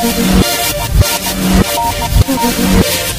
ハハハハ